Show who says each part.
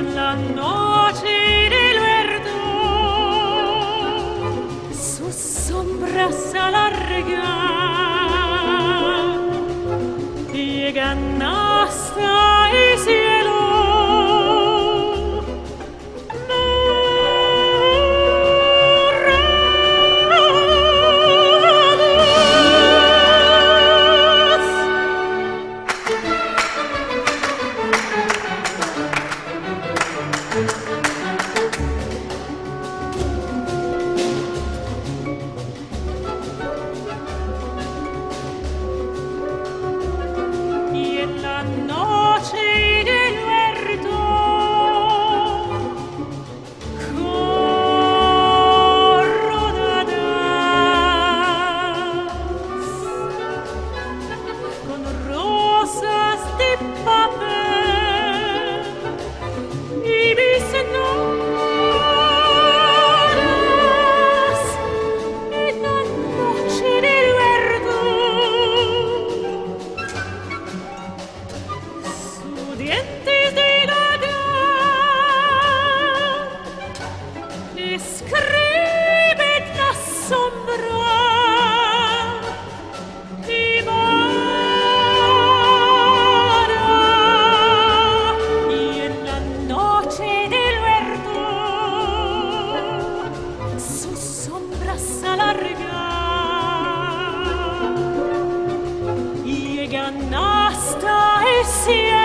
Speaker 1: nella noce del verdor su sombra s'allarga llegan hasta y gentes de la gran escribet la sombra s'allarga. Jägarna står i